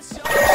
Show